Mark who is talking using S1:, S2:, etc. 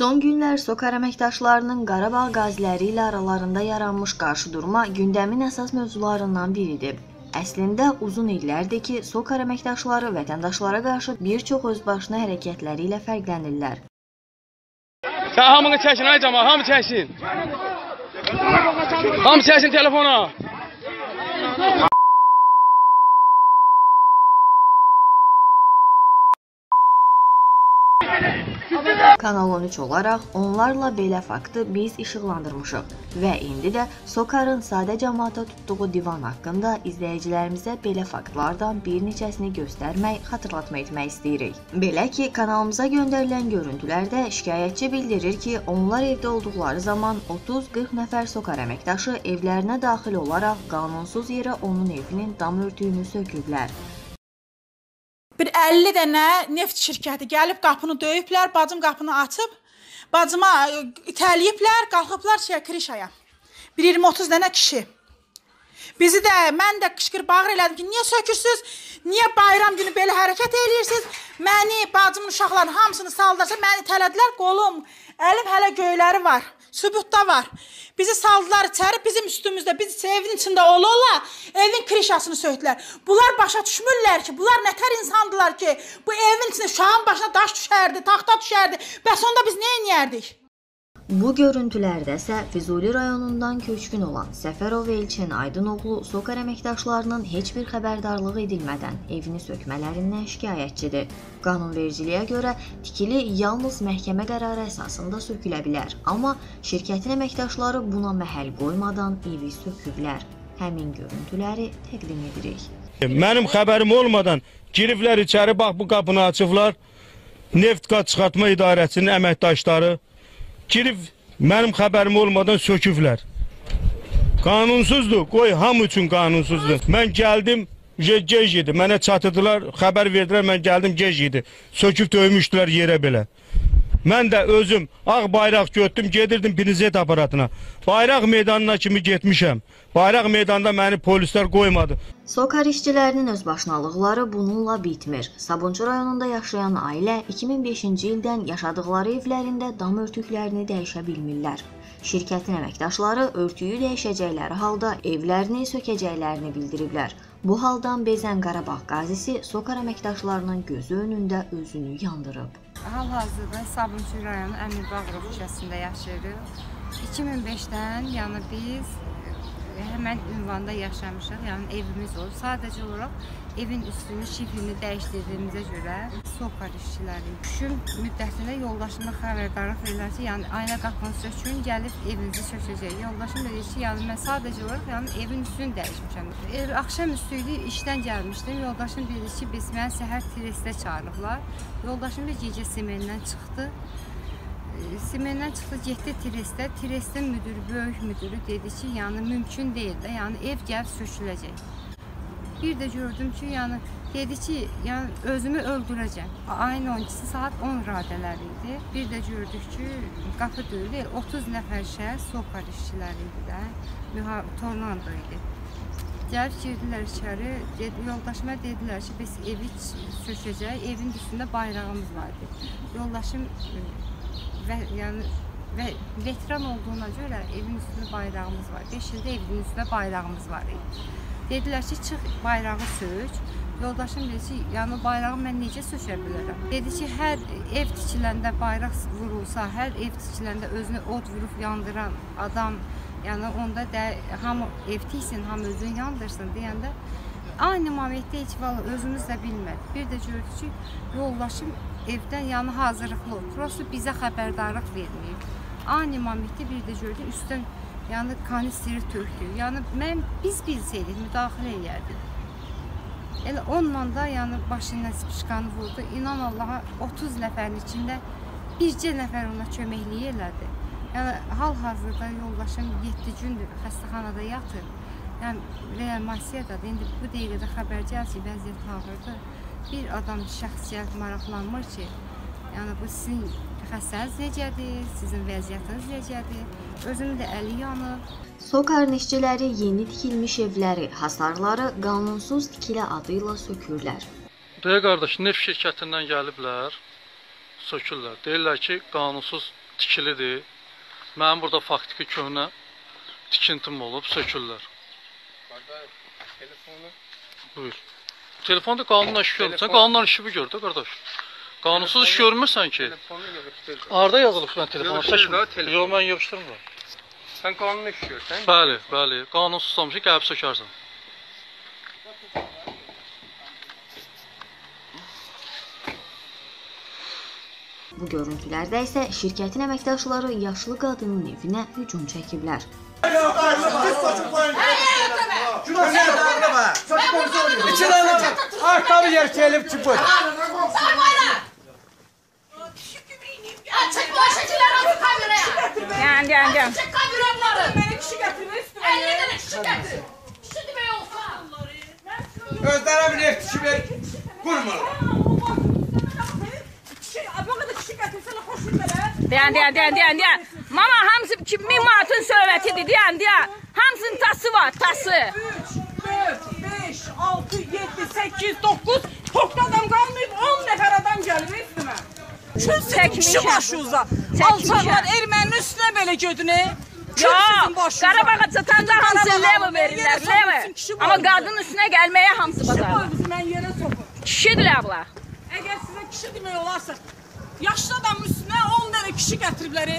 S1: Son günlər SOKAR əməkdaşlarının Qarabağ qaziləri ilə aralarında yaranmış qarşıdurma gündəmin əsas mövzularından biridir. Əslində uzun illərdir ki, SOKAR əməkdaşları vətəndaşlara qarşı bir çox özbaşına hərəkətləri ilə fərqlənirlər.
S2: Sən hamını çəkin ay cəmaət, hamı çəksin. Hamı çəksin telefona.
S1: Kanal 13 olaraq onlarla belə faktı biz işıqlandırmışıq və indi də SOKAR-ın sadə cəmaata tutduğu divan haqqında izləyicilərimizə belə faktlardan bir neçəsini göstərmək, xatırlatma etmək istəyirik. Belə ki, kanalımıza göndərilən görüntülərdə şikayətçi bildirir ki, onlar evdə olduqları zaman 30-40 nəfər SOKAR əməkdaşı evlərinə daxil olaraq qanunsuz yerə onun evinin dam örtüyünü söküblər.
S3: Bir 50 dənə neft şirkəti gəlib qapını döyüblər, bacım qapını açıb, bacıma ə, itələyiblər, qalxıblar şeyə krişaya. Bir 20-30 dənə kişi. Bizi də mən də qışqır bağır elədim ki, niyə sökürsüz? Niyə bayram günü belə hərəkət eləyirsiniz? Məni, bacımın uşaqlarının hamısını saldılarsa, məni itələdilər, qolum, əlim hələ göyləri var. Sübutda var. Bizi saldılar içəri, bizim üstümüzdə, biz evin içində ola-ola evin krişasını söydülər. Bunlar başa düşmürlər ki, bunlar nətər insandılar ki, bu evin içində uşağın başına daş düşərdi, taxta düşərdi. Bəs onda biz nə edərdik?
S1: Bu görüntülərdə isə Füzuli rayonundan köçkün olan Səfərov Elçin Aydınoğlu SOKAR əməkdaşlarının heç bir xəbərdarlıq edilmədən evini sökmələrindən şikayətçidir. Qanunvericiliyə görə tikili yalnız məhkəmə qərarı əsasında sökülə bilər, amma şirkətin əməkdaşları buna məhəl qoymadan evi söküblər. Həmin görüntüləri təqdim edirik.
S4: Mənim xəbərim olmadan giriblər içəri, bax bu qapını açıblar. Neft qaz çıxartma idarəsinin əməkdaşları girib mənim xəbərim olmadan söküblər. Qanunsuzdur, qoy hamı üçün qanunsuzdur. Mən gəldim, gec idi. Mənə çatdılar, xəbər verdilər, mən gəldim gec idi. Söküb döymüşdülər yerə belə. Mən də özüm ağ bayraq götdüm, gedirdim Prinzet aparatına. Bayraq meydanına kimi getmişəm. Bayraq meydanda məni polislər qoymadı.
S1: SOKAR işçilərinin özbaşınalıqları bununla bitmir. Sabunçu rayonunda yaşayan ailə 2005-ci ildən yaşadıkları evlərində dam örtüklərini dəyişə bilmirlər. Şirkətin əməkdaşları örtüyü dəyişəcəkləri halda evlərini sökəcəklərini bildiriblər. Bu haldan bezən Qarabağ qazisi SOKAR əməkdaşlarının gözü önündə özünü yandırıb.
S5: Hal-hazırda Sabunçu rayonu Əmir Bağırov küçəsində yaşayırıq. 2005-dən, yəni biz həmən ünvanda yaşamışıq, yəni evimiz olub. Sadəcə olaraq evin üstünü, şifrini dəyişdirdiyimizə görə SOKAR işçiləri düşüm müddətində yoldaşımla xəbərdarlıq verirlər ki, yəni ayna qapını sökün, gəlib evinizi sökəcək. Yoldaşım dedi ki, yəni mən sadəcə olaraq yəni evin üstünü dəyişmişəm. E, axşam üstü idi, işdən gəlmişdim. Yoldaşım dedi ki, biz məni səhər trestə çağırıblar. Yoldaşım da gecə semendən çıxdı. E, Simendən çıxdı, getdi Trestə. Trestin müdürü, böyük müdürü dedi ki, yəni mümkün deyil də, yəni ev gəlib söküləcək. Bir də gördüm ki, yəni dedi ki, yəni özümü öldürəcəm. Ayın 12-si saat 10 radələri idi. Bir də gördük ki, qapı döyülür. 30 nəfər şəxs SOKAR işçiləri idi də. Tornado idi. Gəlib girdilər içəri, dedi, yoldaşıma dedilər ki, biz evi sökəcək, evin üstündə bayrağımız var idi. Yoldaşım və yəni və veteran olduğuna görə evin üstündə bayrağımız var. 5 ildə evin üstündə bayrağımız var idi. Dedilər ki, çıx bayrağı sök. Yoldaşım dedi ki, yəni bayrağı mən necə sökə bilərəm? Dedi ki, hər ev tikiləndə bayraq vurulsa, hər ev tikiləndə özünü od vurub yandıran adam, yəni onda da hamı ev tiksin, hamı özünü yandırsın deyəndə aynı momentdə heç valla özümüz də bilmədik. Bir də gördük ki, yoldaşım evdən yəni hazırlıqlı olub. Prosto bizə xəbərdarlıq verməyib. Aynı momentdə bir də gördük üstdən Yəni kanistiri tökdü. Yəni mən biz bilsəydik müdaxilə edərdik. Elə onunla da yəni başından spişkanı vurdu. İnan Allaha 30 nəfərin içində bircə nəfər ona köməklik elədi. Yəni hal-hazırda yoldaşım 7 gündür xəstəxanada yatır. Yəni reanimasiyadadır. İndi bu dəqiqədə xəbər gəlir ki, vəziyyət ağırdır. Bir adam şəxsiyyət maraqlanmır ki, yəni bu sizin xəstəniz necədir, sizin vəziyyətiniz necədir, özünün də əli yanıb.
S1: SOKAR işçiləri yeni tikilmiş evləri, hasarları qanunsuz tikilə adı ilə sökürlər.
S6: Deyə qardaş, neft şirkətindən gəliblər, sökürlər. Deyirlər ki, qanunsuz tikilidir. Mənim burada faktiki köhnə tikintim olub, sökürlər. Buyur. Telefonda qanunla iş görmürsən,
S2: Telefon-
S6: qanunla işi bir gör də qardaş. Qanunsuz iş görmürsən ki. Harda yazılıb mən telefonu
S2: Yığışdır da
S6: seçmirəm.
S2: telefon.
S6: Yox, mən yığışdırmıram.
S2: Sen kanunu işliyorsun.
S6: Bəli, bəli. Qanunsuz olmuş gəlib sökərsən.
S1: Bu görüntülərdə isə şirkətin əməkdaşları yaşlı qadının evinə hücum çəkiblər.
S7: İçine arka ah, bir yer kelip çıpır.
S8: Çek başakilere bu kameraya.
S3: Gel gel gel.
S8: Çek kameramları. Beni kişi getirin üstüme. 50 tane kişi getir. Kişi dibeye olsa.
S7: Özlere bir yer kişi ver. Kurmalı.
S9: Diyen diyen diyen diyen diyen. Mama hamısı 2000 manatın söhbətidir diyen diyen. Hamısının tası var tası.
S3: 3 6, 7, 8, 9, toplu adam qalmayıb 10 nəfər adam gəlir üstümə.
S9: Çəkmişəm.
S3: kişi başınıza.
S9: Çəkmişəm.
S3: Alçaqlar erməninin üstünə belə gödünü.
S9: Yox, Qarabağa çatanda hamısı levo verirlər, levo. Amma qadın üstünə gəlməyə hamısı bacarır.
S3: Mən yerə sokun.
S9: Kişidirlər bunlar.
S3: Əgər sizə kişi demək olarsa, yaşlı adamın üstünə 10 dənə kişi gətiriblər.